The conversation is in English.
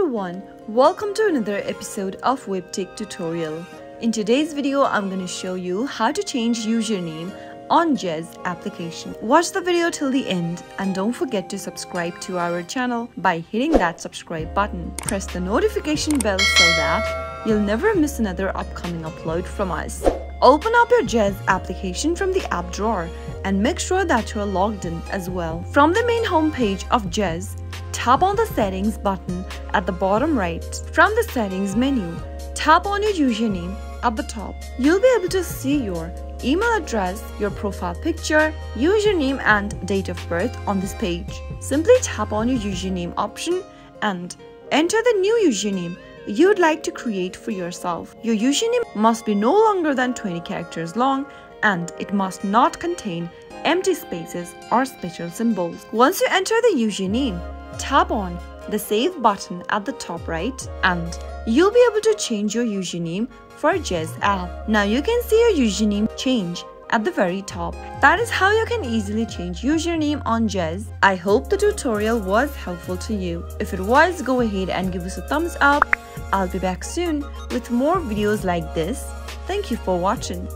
everyone, welcome to another episode of WebTech tutorial. In today's video, I'm going to show you how to change username on Zedge application. Watch the video till the end and don't forget to subscribe to our channel by hitting that subscribe button. Press the notification bell so that you'll never miss another upcoming upload from us. Open up your Zedge application from the app drawer and make sure that you're logged in as well. From the main homepage of Zedge, tap on the settings button at the bottom right. From the settings menu, tap on your username at the top. You'll be able to see your email address, your profile picture, username and date of birth on this page. Simply tap on your username option and enter the new username you'd like to create for yourself. Your username must be no longer than 20 characters long and it must not contain empty spaces or special symbols. Once you enter the username, tap on the save button at the top right and you'll be able to change your username for Zedge app. Now you can see your username change at the very top. That is how you can easily change username on Zedge. I hope the tutorial was helpful to you. If it was, go ahead and give us a thumbs up. I'll be back soon with more videos like this. Thank you for watching.